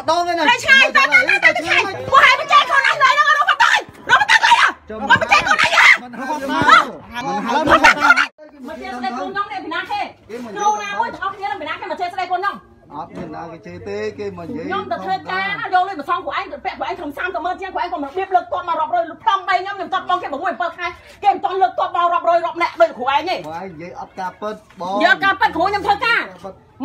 ម្ដងហ្នឹងតែឆ្ងាយតែតែតែឆ្ងាយពួកហើយបច្ចេកខ្លួនឯងឡើយហ្នឹងរកបតើរកបតើឡើយមកបច្ចេកខ្លួនឯងហ៎មិនហៅមកមិនហៅមកមកជេរស្ដីកូនខ្ញុំនេះពីណាគេគ្រូណាមួយទាំងអស់គ្នានឹងពីណាគេមកជេរស្ដីកូនខ្ញុំអត់មានណាគេជេរទេគេមកនិយាយខ្ញុំទៅធ្វើការណាយកលុយមកសងពួកឯងទៅពាក់ពួកឯងក្នុង30ម៉ឺនជាងពួកឯងក៏មកបៀបលើកតបមករាប់រយផ្ដំដីខ្ញុំខ្ញុំតបបងគេ6 7ខែគេមិនតន់លើកតបមករាប់រយរាប់អ្នកដូចគ្រូឯងទេបងឯងនិយាយអត់ការពិតបងយកការប៉ិតគ្រូខ្ញុំធ្វើការ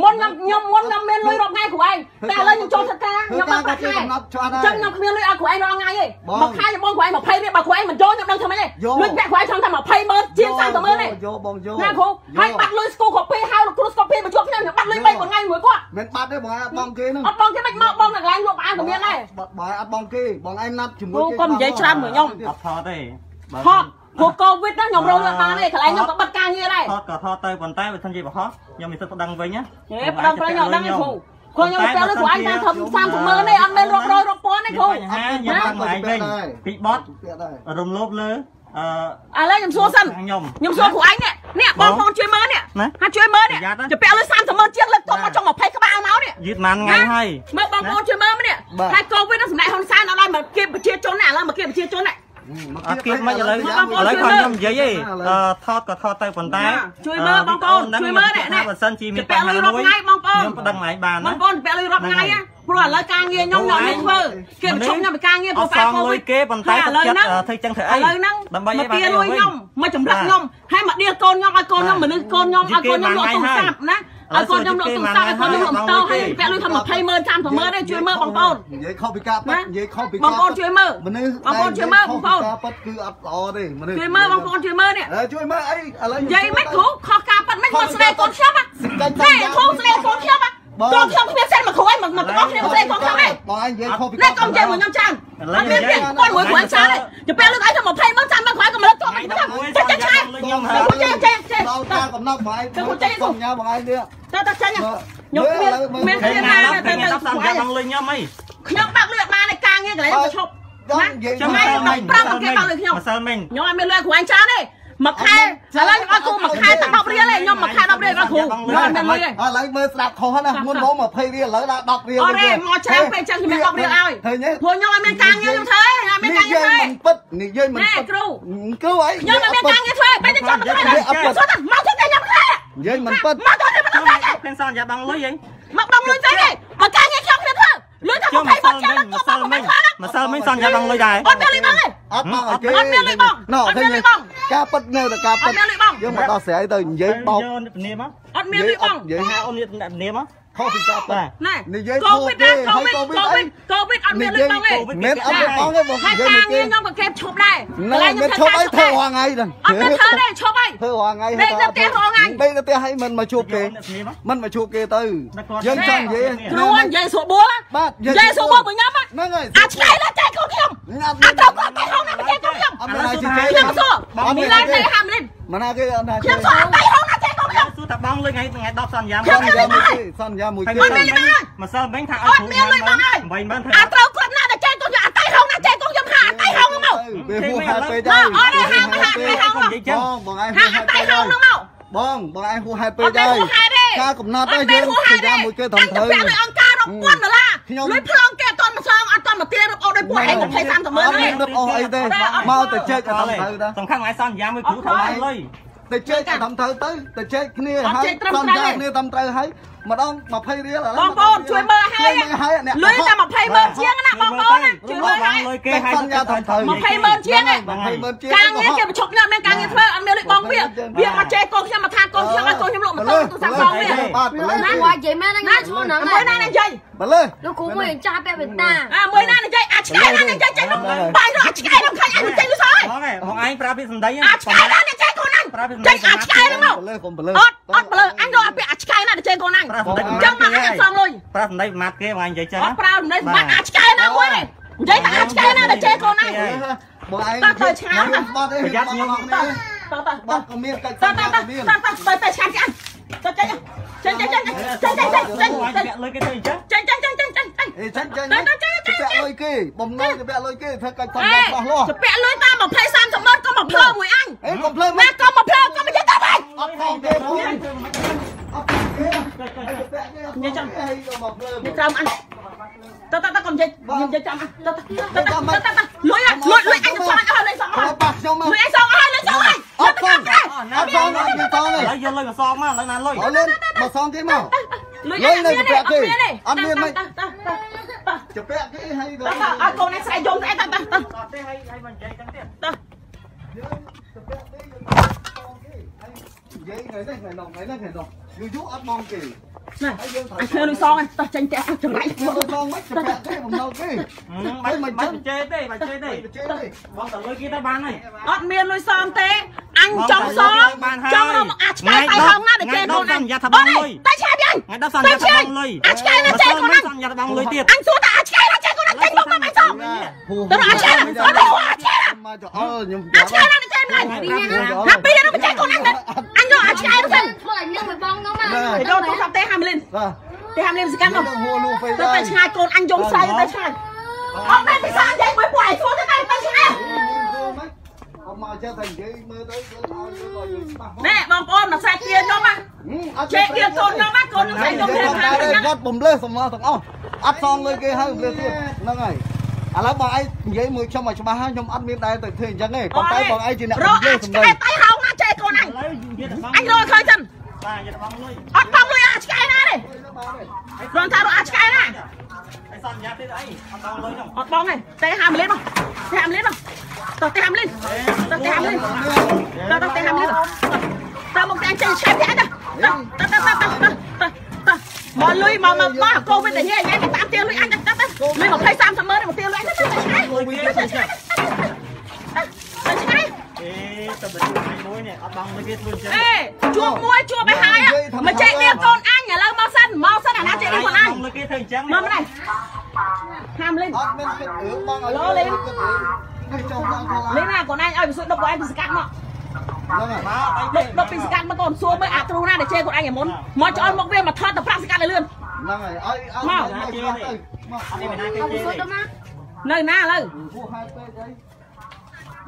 មុនខ្ញុំខ្ញុំមុនខ្ញុំមានលុយរាប់ថ្ងៃគ្រូឯងតែឥឡូវខ្ញុំចូលធ្វើការខ្ញុំបាត់ប្រាក់ខែអញ្ចឹងខ្ញុំគ្មានលុយឲ្យគ្រូឯងរាល់ថ្ងៃទេមួយខែខ្ញុំបងគ្រូឯង20រៀលបើគ្រូឯងមិនយកខ្ញុំដឹងធ្វើម៉េចទេលុយពាក់គ្រូឯងចង់តែ20ម៉ឺនជាង30ម៉ឺនទេយកបងយកណាគ្រូហើយបាត់លុយស្គូកូពីហៅគ្រូស្គូពីមកជួបខ្ញុំខ្ញុំបាត់លុយ3 4ថ្ងៃមួយគាត់មិនបាត់ទេបងឯងអត់បងគេហ្នឹងអត់បងគេមិនមកបងនៅកន្លែងលក់បានក៏មានដែរបងឯងអត់បងគេបងឯងណាត់ជាមួយគ្រូកុំនិយាយច្រើនមួយខ្ញុំអត់ថតទេបើហត់ ព្រោះកូវីដណាខ្ញុំរងបានទេកន្លែងខ្ញុំក៏បិទការងារដែរថតក៏ថតទៅប៉ុន្តែបើសិនជាបរហោះខ្ញុំមានសិទ្ធិប្តឹងវិញណាហេប្រឹងប្រឹងខ្ញុំដឹងទេគ្រូគ្រូខ្ញុំទៅពេលគ្រូអញតាមធំ30ម៉ឺនទេអត់មានរាប់រយរាប់ពាន់ទេគ្រូបញ្ហាខ្ញុំដឹងមកឯងវិញពីបត់ពាក់ដែររំលោភលើអឺឥឡូវខ្ញុំសួរសិនខ្ញុំខ្ញុំសួរគ្រូអញនេះនេះបងប្អូនជួយមើលនេះណាហាជួយមើលនេះប្រយ័ត្នណាទៅពាក់លុយ30ម៉ឺនជាងលើកទុកមកចុង20ក្បាលមកនេះយឺតប៉ុន្មានថ្ងៃហើយមើលបងប្អូនជួយមើលមកនេះហើយកូវីដនឹងសម្ដែងហ៊ុនសែនអត់ឲ្យមកគៀបប្រជាជននេះឥឡូវមកគៀបប្រជាជននេះ អត់គៀបមិនឥឡូវឥឡូវគាត់ខ្ញុំនិយាយទេអឺថតក៏ថតទៅប៉ុន្តែជួយមើលបងប្អូនជួយមើលនេះនេះបើសិនជាមានពាក់លុយរាប់ថ្ងៃបងប្អូនខ្ញុំប្តឹងឯងបានបណាងប្អូនពាក់លុយរាប់ថ្ងៃណាព្រោះឥឡូវការងារខ្ញុំខ្ញុំមានធ្វើគេបញ្ឈប់ខ្ញុំពីការងារអព្រោះត់ប៉ែសងកូលុវីយដគេប៉ុន្តែឥគាត់ឡូវចិត្តហ្នឹងធ្វើចឹងធ្វើអីឥឡូវហ្នឹងដើម្បីមកឲ្យបានទាលុយខ្ញុំមកចម្លាក់ខ្ញុំហើយមកដៀលកូនខ្ញុំឲ្យកូនខ្ញុំមនុស្សកូនខ្ញុំឲ្យកូនខ្ញុំលក់ទូរស័ព្ទណា ឲ្យកូនខ្ញុំលក់ទូរស័ព្ទឲ្យកូនខ្ញុំលក់ម៉ូតូហើយពាក់លុយថា20ម៉ឺន30ម៉ឺនទេជួយមើលបងប្អូននិយាយខុសពីការពិតនិយាយខុសពីបងប្អូនជួយមើលមនុស្សបងប្អូនជួយមើលបងប្អូនការពិតគឺអត់ល្អទេមនុស្សជួយមើលបងប្អូនជួយមើលនេះអើជួយមើលអីឥឡូវនិយាយមិនគ្រូខុសការប៉ិតមិនមកស្ដីកូនខ្ញុំហ៎តែគ្រូស្ដីកូនខ្ញុំហ៎ កូនខ្ញុំគ្មានសិនមកគ្រូឯងមកមកបងខ្ញុំស្ដីកូនខ្ញុំឯងបងឯងនិយាយខុសពីនេះកុំនិយាយមួយខ្ញុំច្រើនអត់មានទេគាត់មួយគ្រាន់ច្រើនទេទៅពេលលើកឲ្យទៅ20ម៉ឺន30ម៉ឺនគ្រាន់ក៏មិនលើកទៅមិនចាចាចាចាខ្ញុំហើទៅចេះចេះចេះដល់ការកំណត់បងឯងសុំញ៉ាបងឯងនេះទៅទៅចេញខ្ញុំមានមានគេគ្នាណាណាដល់ទៅគេទៅដល់សំយ៉ាងលុយខ្ញុំអីខ្ញុំបាក់លឿនបានតែការងារកន្លែងទៅឈប់ដល់និយាយខ្ញុំថ្ងៃមិនខ្ញុំប្រាំគេបាក់លុយខ្ញុំម្សិលមិញខ្ញុំអត់មានលឿនគ្រាន់ច្រើនទេ មួយខែឥឡូវខ្ញុំអត់គ្រូមួយខែតែ10រៀលទេខ្ញុំមួយខែ10រៀលអត់គ្រូខ្ញុំអត់មានលុយទេឥឡូវមើលស្ដាប់ខុសណាមុនមក20រៀលឥឡូវដល់10រៀលអត់ទេមកច្រើនពេកចឹងខ្ញុំ10រៀលឲ្យឃើញទេព្រោះខ្ញុំអត់មានការងារខ្ញុំធ្វើទេអត់មានការងារធ្វើទេមិនពិតនិយាយមិនណែពិតគ្រូគ្រូអីខ្ញុំអត់មានការងារធ្វើពេលខ្ញុំទៅធ្វើទេសុទ្ធតែមកធ្វើតែខ្ញុំធ្វើនិយាយមិនពិតមកទៅខ្ញុំធ្វើទេខ្ញុំសន្យាបងលុយអីមកបងលុយទៅទេបើការងារខ្ញុំខ្ញុំធ្វើលុយតែខ្ញុំ20ម្សិបាលត់ចឹងមិញទៅម្សិលមិញម្សិលមិញសន្យាបងលុយដែរអត់មានលុយបងទេអត់បងឲ្យគេអត់មានលុយបងណ៎អត់ឃើមានញលុយបង ការពិតនៅតែការអពិតត់មានលុយបងយើងមកដោះស្រាយទៅនិយាយបោកយកនាមអត់មានលុយបងនិយាយហៅអូននេះនាម ខុសពីការពិតណែនិយាយកូវីដណាកូវីដហើកូយកូវីវីដដកូវីដអត់មានលុយបងទេមិនអត់មានបងទេបងហើយនិយាយការមួយងារគេខ្ញុំក៏គេឈប់ដែរហ្នឹងមិនឈប់អីធ្វើរាល់ថ្ងៃហ្នឹងអត់មានធ្វើទេឈប់ហើយធ្វើរាល់ថ្ងៃដេកនៅផ្ទះរាល់ថ្ងៃដេកនៅផ្ទះឲ្យមិនមកជួបគេនាមមិនមកជួបគេទៅយើងចង់និយាយគ្រូនិយាយស្រួលបួលបាទនិយាយស្រួលបួលមួយខ្ញុំហ្នឹងហើយអាឆ្កែណាចែកកូនខ្ញុំអត់អាទៅគាត់តែហងណាចែកកូនខ្ញុំអត់មានឲ្យជិះគេខ្ញុំសួរមានឡើងតែហាមនេះមិនណាគេអត់ណាខ្ញុំសួរតែហងណាចែកកូនខ្ញុំ សួរតាបងលុយថ្ងៃថ្ងៃ10សន្យាសន្យាមួយគេសន្យាមួយគេម្សិលមិញថាឲ្យគ្រូ80000ធ្វើអាត្រូវគាត់ណាតែចែកកូនខ្ញុំអាតែហងណាចែកកូនខ្ញុំថាអាតែហងមកវាហួសហេតុពេកមកអត់ទេហាមហាមហាមបងបងឯងហួហាសហេអាតុតែពេកហហើយងមកបងបងឯងហួសហេតុពេអកត់ទេហើយហួហេតុទេការកំណត់ទៅយើងសន្យាមួយគេត្រឹមត្រូវតែពាក់លើអង្គការរាប់ពាន់ដុល្លារលុយប្លង់គេអត់តមកសងអត់តមកទារឹបអូដោយពួកឯង20 30ម៉ឺនអត់ទេមានរឹបអូសអីទេមកទៅជែកឲ្យត្រឹមត្រូវទៅសំខាន់ថ្ងៃសន្យាមួយគ្រូធ្វើឲ្យលុយ ទៅជែកឲ្យត្រឹមត្រូវទៅទៅជែកគ្នាអត់ហើយជែកត្រឹមសន្ត្រូវយាទេគ្នាត្រឹមត្រូវហើយ ម្ដង20រៀលឥឡូវបងប្អូនជួយមើលឲ្យជួយមើលឲ្យអ្នកលុយតែ20ម៉ឺនជាងណាបងប្អូនណាជួយមើលឲ្យលុយគេឲ្យសន្យាត្រឹមត្រូវ20ម៉ឺនជាងឯង20ម៉ឺនជាងការងារគេបញ្ឈប់ខ្ញុំមានការងារធ្វើអត់មានលុយបងវាវាមកចេះកូនខ្ញុំមកថាកូនខ្ញុំឲ្យកូនខ្ញុំលក់ម៉ូតូទូរស័ព្ទបងវាបាទបលើណាគាត់និយាយមែនហ្នឹងឈ្មោះហ្នឹងមួយណានិយាយបលើលោកគ្រូមួយចាស់ពាក់វ៉ែនតាអាមួយណានិយាយអាឆ្កែណានិយាយចេញបាយរកឆ្កែនឹងខាញ់អញចេញទៅសោះបងឯងបងឯងប្រើពាក្យសម្ដីអាឆ្កែណានិយាយកូនអញចេញអាឆ្កែហ្នឹងមកបលើកុំបលើអត់អត់បើអញរកអាពាក្យអាឆ្កែណានិយាយកូនអញប្រើសម្ដីអញ្ចឹងមកអញសំលុយប្រើសម្ដីប្រមាថគេបងឯងនិយាយចឹងអត់ប្រើមិនបាត់អាឆ្កែណាមួយនេះនិយាយតែអាឆ្កែណានិយាយកូនអញបងឯងតើទៅឆ្ងាយណាបាត់ទេប្រយ័ត្នខ្ញុំតើតើតើបាត់ក៏មានកិច្ចតើសន្តើយាតើក៏មានតើតើទៅឆ្ងាយឆ្ងាយចេញចេញចេញចេញចេញចេញចេញចេញចេញបងឯងពាក់លុយគេធ្វើអញ្ចឹងចេញចេញចេញចេញចេញចេញអេចាញ់ចាញ់ទៅទៅចេញចេញពាក់លុយគេបំណងទៅពាក់លុយគេធ្វើកិច្ចសន្អេយាច្បាស់លាស់ទៅពាក់លុយតាម20 30ម៉ឺនក៏មកភ្លើមួយអញអេកុំភ្លើម៉ែក៏មកភ្លើក៏មកចេះទៅវិញអត់ខំទេព្ញ៉ាំចាំញ៉ាំចាំអញតើតើតើកុំនិយាយនិយាយចាំអញតើតើតើតើតើលុយអញលុយលុយអញទៅសងអញអស់លុយសងអស់ប៉ះខ្ញុំមកលុយអញសងអស់លុយសងអញអត់ផងអត់ផងអត់មានសងទេហើយយកលុយមកសងមកឥឡូវណាលុយលុយមកសងទៀតមកលុយនៅជាប្រាក់គេអត់មានមិនជាប្រាក់គេហើយដល់អើកូននេះស្រែយំស្អីតើតើអត់ទេហើយហើយមិននិយាយទាំងទៀតតើ យនិយាយថ្ងៃនេះថ្ងៃនោះថ្ងៃនេះថ្ងៃនោះយូរយូរអត់មកគេណាហើយយើងត្រូវអញឃើញលុយសងអញទៅចេញផ្ទះចង្រៃមកសងមិនជពាក់គេបំណុលគេមិនមិនមិនជេរទេមិនជេរទេជេរទេបងតលុយគេទៅបានហើយអត់មានលុយសងទេអញចង់សងចង់មកអាឆ្កែតៃហងណាដែលគេកូនអញតែឆាបអញថ្ងៃដល់សន្យាថាបងលុយអាឆ្កែណាចេះកូនអញសន្យាថាបងលុយទៀតអញសួរថាអាឆ្កែណាចេះកូនអញចេញមកមិនសងទៅអាឆ្កែអត់ទៅអាឆ្កែមកទៅអើខ្ញុំអាឆ្កែណា ចេះមិនណាពីនេះមិនចេះកូនអញអញយកអាឆ្កែទៅធ្វើឲ្យនឹងមិនបងនោះមកទៅយកទូរស័ព្ទទេហាមលិនបាទទេហាមលិនសកម្មមកហួលូហ្វេទៅទៅឆ្ងាយកូនអញយំស្អីទៅឆ្ងាយអត់មែនពិសានិយាយមួយពួកឯងសួរទៅទៅទៅឆ្ងាយអត់មកចេះតែនិយាយមើលទៅឲ្យឲ្យច្បាស់ណែបងប្អូនមកខ្សែទៀនខ្ញុំមកចេះទៀនកូនខ្ញុំមកកូនខ្ញុំស្អីខ្ញុំទេទេតែថាគាត់បំលើសំណងទាំងអស់អត់សងលុយគេហើយបំលើទៀតហ្នឹងហើយ ឥឡូវបងឯងនិយាយមួយខ្ញុំឲ្យច្បាស់ហើយខ្ញុំអត់មានដែរទៅធ្វើអញ្ចឹងទេប៉ុន្តែបងឯងជាអ្នករបំកលើអាសំឆ្កែដីតៃហោងណាចេះកូនអញឥឡូវនិយាយតែបងអញរកឃើញសិនបាទនិយាយតែបងលុយអត់បងលុយអាឆ្កែណាទេគ្រាន់តែរកអាឆ្កែណាឲ្យសន្យាទៀតអីអត់បងលុយនោះអត់បងទេតែហាមលិនមកតែហាមលិនមកទៅតែហាមលិនទៅតែហាមលិនទៅទៅតែហាមលិនទៅមកតែចេញឆែកតែទៅទៅទៅទៅទៅទៅមកលុយមកមកមកកូវីដតែញ៉ៃញ៉ៃទៅតាមទៀលុយអញទៅ ទៅលុយ20 30ម៉ឺនមកទៀលុយអញទៅទៅឆ្ងាយលុយគេទៅចាទៅឆ្ងាយអេទៅបើជួយមួយនេះអត់បងលុយគេធ្វើអញ្ចឹងអេជួបមួយជួបឲ្យហើយមកចេះទៀលកូនអញឥឡូវមកសិនមកសិនអាណាចេះទៀលកូនអញលុយគេធ្វើអញ្ចឹងមកម្នេះហាមលិនអត់មានគិតរឿងបងឲ្យនេះចង់បងខាងលិនណាកូនអញឲ្យវាសួរដប់បងឯងពីស្កាត់មកហ្នឹងហើយមកអីដប់ដប់ពីស្កាត់មកកូនសួរមើលអាទ្រូណាដែលចេះកូនអញឲ្យមុនមកច្អន់មកវាមកថតទៅប្រាក់ស្កាត់ឲ្យលឿន ហ្នឹងហើយឲ្យឲ្យមកទៅមកអត់មានណាគេអត់ជេរសុទ្ធទេទៅមកនៅណាឥឡូវហួសហើយពេកអី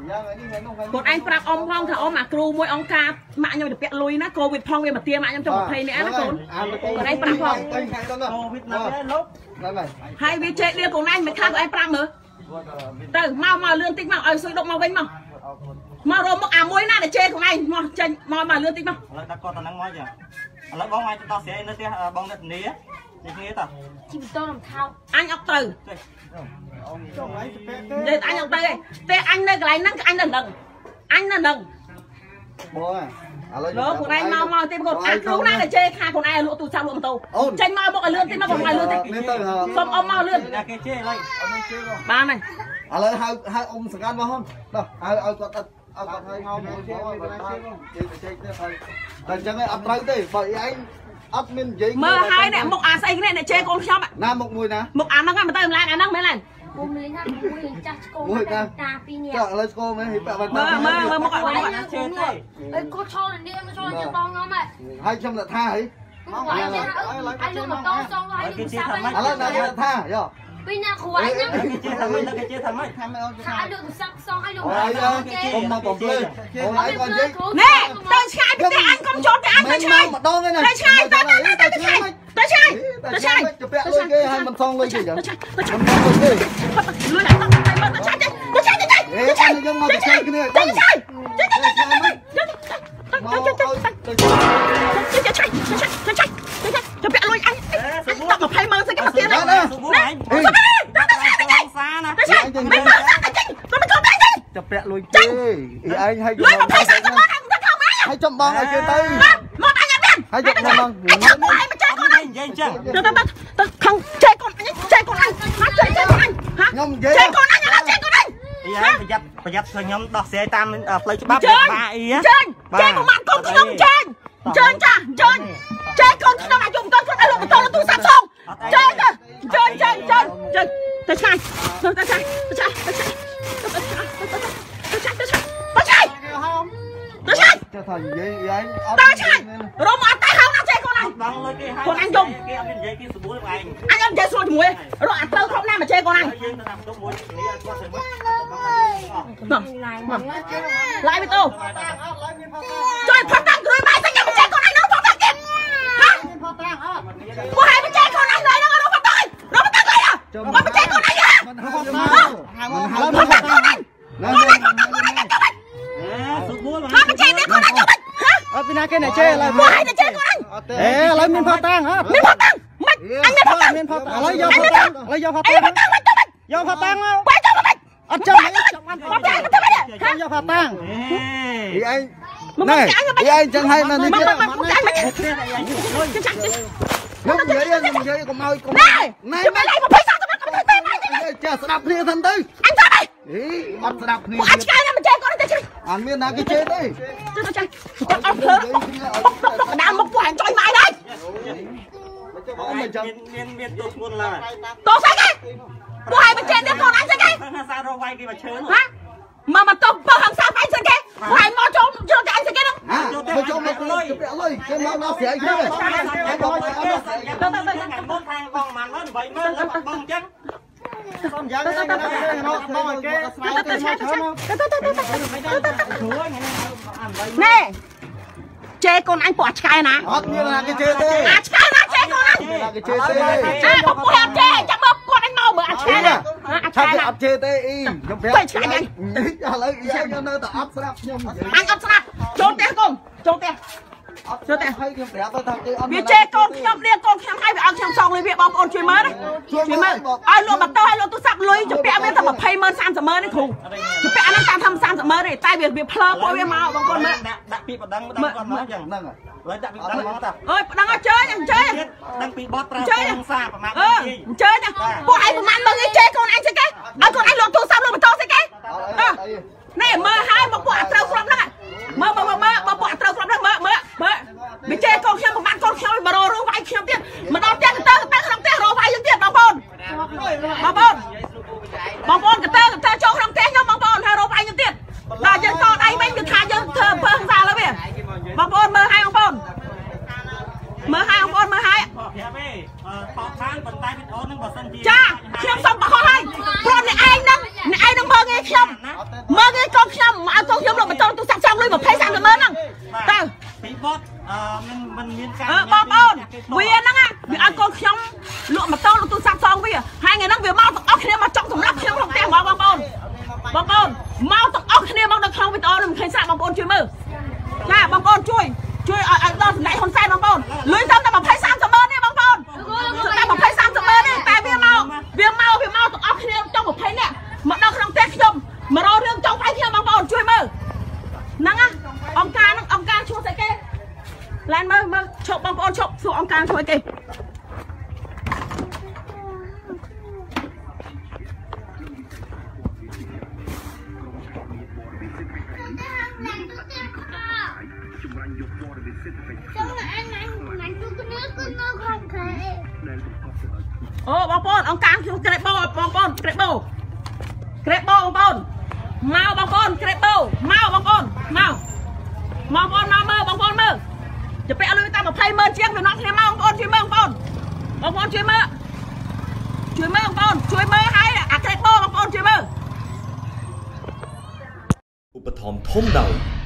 យ៉ាងនេះថ្ងៃនោះថ្ងៃកូនអញប្រាប់អ៊ំផងថាអ៊ំអាគ្រូមួយអង្គការម៉ាក់ខ្ញុំទៅពាក់លុយណាកូវីដផងវាមកទាម៉ាក់ខ្ញុំចុះ20នាក់ណាកូនទៅថ្ងៃហ្នឹងកូវីដណាស់លុបហ្នឹងហើយហើយវាចេះដៀលកូនអញមិនខាតកូនអញប្រាប់មើលទៅមកមកលឿនតិចមកឲ្យស៊ុយដុកមកវិញមកមករមមកអាមួយណាដែលចេះកូនអញមកចេញមកមកលឿនតិចមកឥឡូវដាក់គាត់ទៅហ្នឹងមកចាឥឡូវបងអាចទៅដោះស្រាយនៅផ្ទះបងនៅធានា នេះគ្នាតោះជីវិតតរំថោកអញអត់ទៅចង់ឲ្យពេកទេនិយាយអញអត់ទៅទេតែអញនៅកន្លែងហ្នឹងអញនៅនឹងអញនៅនឹងបងឥឡូវលោកខ្លួនឯងមកមកទេកូនអាគ្រូណាដែលចេះខាខ្លួនឯងលក់ទូរស័ព្ទលក់ម៉ូតូចេញមកមកឲ្យលឿនតិចមកកុំឲ្យលឿនតិចនេះទៅសុំអ៊ំមកលឿនណាគេជេរឥឡូវអត់មានជឿបងបានហើយឥឡូវហៅហៅអ៊ំសកាត់មកហូនទៅហៅឲ្យគាត់ឲ្យគាត់ឲ្យងោមកជឿឲ្យគាត់ជឿជឿទៅហើយតែអញ្ចឹងឯងអត់ត្រូវទេបើឯង អត់មាននិយាយមើលហើយអ្នកមុខអាស្អីគ្នាអ្នកចេះកូនខ្ញុំណាមុខមួយណាមុខអាហ្នឹងហ្នឹងទៅម្លាយអាហ្នឹងមែនទេពុំលេងថាមួយចាស់ឆ្កូនតាពីរនេះចុះឥឡូវស្គាល់មែនហិពាក់បាត់មើលមើលមើលមុខអាអហ្នឹងីជឿទេអីកូឈរនេះមកឈរជាបងងំហ៎ហើយខ្ញុំដាក់ថាហីមកហើយអីលោកមកតោសងហើយលោកសាប់ឥឡូវដាក់ថាយោ ពីណាគ្រូអីហ្នឹងគេជេរថាម៉េចគេជេរថាម៉េចថាមិនអត់ថាលោកសាប់សងហើយលោកអូយអុំមកបំភ្លឺអូយគាត់និយាយណែទៅឆ្ងាយពីអញកុំចូលទៅអញទៅឆ្ងាយម្ដងហ្នឹងទៅឆ្ងាយទៅទៅទៅទៅឆ្ងាយទៅឆ្ងាយទៅឆ្ងាយទៅពាក់លុយគេឲ្យមិនសងលុយគេចឹងទៅឆ្ងាយទៅឆ្ងាយមិនមកទេលឿនដល់ទៅទៅឆ្ងាយទៅឆ្ងាយទៅឆ្ងាយអេខ្ញុំយើងមកទៅឆ្ងាយគ្នាទៅឆ្ងាយទៅឆ្ងាយទៅឆ្ងាយទៅឆ្ងាយមកទៅទៅឆ្ងាយទៅឆ្ងាយទៅឆ្ងាយទៅឆ្ងាយទៅពាក់លុយអញអញត20ម៉ឺនស្អីគេមកទៀតណា សុបួរឯង ទៅឆ្ងាយទៅឆ្ងាយទៅឆ្ងាយ សាណា ទៅឆ្ងាយមិនមកទៅចេញទៅមកកុំ ទៅចេញទៅពាក់លុយគេអីឯងឲ្យលុយ20 30ម៉ឺនអញទៅខំមកឲ្យចំបងឲ្យគេទៅមកអញអត់មានឲ្យយកមកមកអញចាំមកអញមកចេះកូនអញនិយាយអញ្ចឹងទៅទៅទៅខំចេះកូនអញចេះកូនអញមកចេះចេះកូនអញហាខ្ញុំនិយាយចេះកូនអញណាចេះកូនអញអីហើយប្រយ័ត្នប្រយ័ត្នធ្វើខ្ញុំដោះស្រាយតាមផ្លូវច្បាប់ចេញបាអីចេញចេញមកមកកូនខ្ញុំចេញចេញចាចេញចេញកូនខ្ញុំអាយុកូនខ្ញុំឲ្យលោកបន្តទូរស័ព្ទសងចេញទៅចេញចេញចេញចេញទៅឆ្ងាយទៅទៅឆ្ងាយ ឆ្ងាយចុះថានិយាយឯងអត់ទៅឆ្ងាយរមអត់តែហៅណាចេះកូនអញបងលុយគេហើយខ្លួនអញយំគេអត់មាននិយាយគេស្បួលឯងអញអត់ចេះស្រួលជាមួយរកអាត្រូវគ្រប់ណាមកចេះកូនអញហើយយើងទៅតាមទុកមួយគ្នាគាត់ធ្វើមកមកឡាយមកឡាយវីដេអូជួយផាត់តាំងគ្រួបាយតែខ្ញុំចេះកូនអញនោះផាត់តាំងទៀតហ៎ពួកហើយមិនចេះកូនអញឡើយនោះរកផាត់តាំងរកផាត់តាំងឡើយ គេអ្នកជេឥឡូវពួកឯងទៅជេរកូនអញអេឥឡូវមានផាតាំងហ៎មានផាតាំងមិនអញមានផាតាំងមានផាតាំងឥឡូវយកផាតាំងឥឡូវយកផាអីតាំងផាតាំងមិនទៅមិនយកផាតាំងមកបើទៅមិនអត់ចាំបើទៅមិនបើទៅមិនទៅមិនចាំយកផាតាំងអេអីឯងមកណែមកចាញ់មកអីឯងចឹងឲ្យនៅនេះមកទៀតមកមកចាញ់មកចាញ់ចាញ់ខ្ញុំនិយាយខ្ញុំនិយាយកុំឲ្យកុំណែជិះមកឡៃមកភ័យសាទៅមកទៅទៅចេះស្ដាប់គ្នាសិនទៅអញចាំអីអីអត់ស្ដាប់គ្នាពួកអញឆ្កែណាមិនចេះកូនទៅជិះ អត់មានណាគេជេរទេទៅទៅចាញ់ចាំអត់ធ្វើដាក់មកពួកអញចុយមកឯងហើយមិនចឹងមានមានមានទោសធ្ងន់ឡើយតោះស្អីគេពួកឯងមិនចេះទៀតកូនអញស្អីគេខាងសាររកវាយគេមកឈើនោះហ៎មកមកតបបើហង្សាអញស្អីគេពួកឯងមកចូលចូលតែអញស្អីគេហ្នឹងហាមកចូលមកលុយពាក់លុយគេមកដល់ស្រីគេហើយបងអត់ដល់ស្រីទៅទៅទៅថ្ងៃមុនខាងបងម៉ាន់មើល8មើលបងអញ្ចឹង សុំយ៉ាងណាគេមកមកគេស្វាយគេមកច្រើនណែចេកូនអញពួកឆ្កែណាអត់មានណាគេជេរទេអាឆ្កែណាចេកូនអញណាគេជេរទេអាពួកពួកអត់ចេចាំមកគាត់អញមកមើលអាឆ្កែណាអាឆ្ឆាកែប់ណាអត់ជេរទេអ៊ីខ្ញុំប្រាប់ឥឡូវខ្ញុំនៅតែអត់ស្ដាប់ខ្ញុំនិយាយអញអត់ស្ដាប់ចូលផ្ទះកូនចូលផ្ទះអត់ ចូលតែឲ្យខ្ញុំប្រាប់ទៅថាគេអត់វាចេកូនខ្ញុំរៀនកូនខ្ញុំឲ្យវាអត់ខ្ញុំសងលុយវាបងប្អូនជួយមើលណាជួយមើលឲ្យលក់ម៉ូតូឲ្យលក់ទូរស័ព្ទលុយជំពាក់វាទៅ20ម៉ឺន30ម៉ឺននេះគ្រូជំពាក់អាហ្នឹងតាមធ្វើ30ម៉ឺនទេតែវាវាផ្លើពួកវាមកបងប្អូនមើលដាក់ដាក់ពីបដិងបដិងគាត់មកអញ្ចឹងហ្នឹងឡើយដាក់ពីបដិងមកតាអើយប្តឹងអត់ជើញអញ្ជើញទៀតដឹងពីបត់ប្រើជើញហង្សាប្រមាណអឺអញ្ជើញពួកឯងប្រហែលមើលឯងចេកូនឯងស្អីគេឲ្យកូនឯងលក់ទូរស័ព្ទលក់ម៉ូតូស្អីគេអឺនេះមើលហើយមកពួកអត់ត្រូវគ្រប់ហ្នឹងមើលមើលមើលមើលពួកអ លវាចេកូនខ្ញុំប្រហែលកូនខ្ញុំមករោរោវាយខ្ញុំទៀតមកដល់ផ្ទះទៅទៅក្នុងផ្ទះរោវាយយើងទៀតបងប្អូនបងប្អូនបងប្អូនកតើកតើចូលក្នុងផ្ទះខ្ញុំបងប្អូនហើយរោវាយខ្ញុំទៀតដល់យើងតដៃវិញគឺថាយើងធ្វើអំពើហិង្សាលើវាបងប្អូនមើលហើយបងប្អូនមើលហើយបងប្អូនមើលហើយ ប្រាប់ទេអឺថតខាងប៉ុន្តែវីដេអូនឹងបើសិនជា ចាខ្ញុំសុំបោះហើយព្រោះអ្នកឯងហ្នឹងអ្នកឯងហ្នឹងមើលងាយខ្ញុំមើលងាយកូនខ្ញុំមកឲ្យកូនខ្ញុំលក់ម៉ូតូទូរស័ព្ទចង់លុយ20 30ម៉ឺនហ្នឹងតើ ពីបត់អឺមិនមិនមានការ អឺបងប្អូនវាហ្នឹងវាឲ្យកូនខ្ញុំលក់ម៉ូតូលក់ទូរស័ព្ទសងវាហើយថ្ងៃហ្នឹងវាមកទាំងអស់គ្នាមកចង់សម្លាប់ខ្ញុំក្នុងផ្ទះបងបងប្អូនបងប្អូន មកទាំងអស់គ្នាមកនៅក្នុងវីដេអូនេះមិនឃើញសាកបងប្អូនជួយមើលចាបងប្អូនជួយជួយឲ្យឲ្យដល់សម្ដេចហ៊ុនសែនបងប្អូនលុយតាមតែ20 30ម៉ឺននេះបងប្អូនតែ20 30ម៉ឺននេះតែវាមកវាមកវាមកទាំងអស់គ្នាចង់20នាក់មកដល់ក្នុងផ្ទះខ្ញុំមករករឿងចង់វាយខ្ញុំបងប្អូនជួយមើលហ្នឹងណាអង្គការហ្នឹងអង្គការឈ្មោះស្អីគេឡែនមើលមើលឈប់បងប្អូនឈប់សួរអង្គការធ្វើអីគេ អូបងប្អូនអង្គការខ្ញុំក្រេបបោបងប្អូនក្រេបបោក្រេបបោបងប្អូនមកបងប្អូនក្រេបបោមកបងប្អូនមកមកបងប្អូនមកមើលបងប្អូនមើលទៅពាក់លុយតាម20ម៉ឺនជាងវានាំគ្នាមកបងប្អូនជួយមើលបងប្អូនបងប្អូនជួយមើលជួយមើលបងប្អូនជួយមើលឲ្យអាក្រេបបោបងប្អូនជួយមើលឧបត្ថម្ភធំដោយ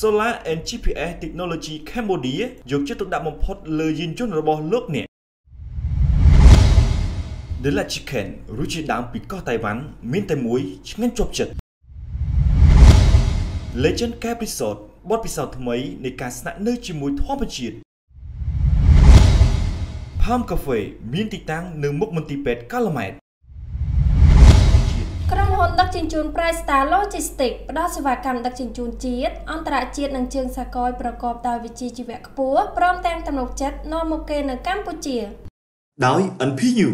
Solar and GPS Technology Cambodia យកចិត្តទុកដាក់បំផុតលើយានយន្តរបស់លោកអ្នក The La Chicken រសជាតិដើមពីកោះតៃវ៉ាន់មានតែមួយឆ្ងាញ់ជាប់ចិត្ត Legend Camp Resort បទពិសោធន៍ថ្មីនៃការស្នាក់នៅជាមួយធម្មជាតិ Palm Cafe មានទីតាំងនៅមុខមន្ទីរពេទ្យកាល់ម៉ែតក្រុម ហ៊ុនដឹកជញ្ជូន Price Star Logistics ផ្ដល់សេវាកម្មដឹកជញ្ជូនជាតិអន្តរជាតិនិងជើងសាកលប្រកបដោយវិជ្ជាជីវៈខ្ពស់ព្រមទាំងទំនុកចិត្តនាំមុខគេនៅកម្ពុជាដោយ NPU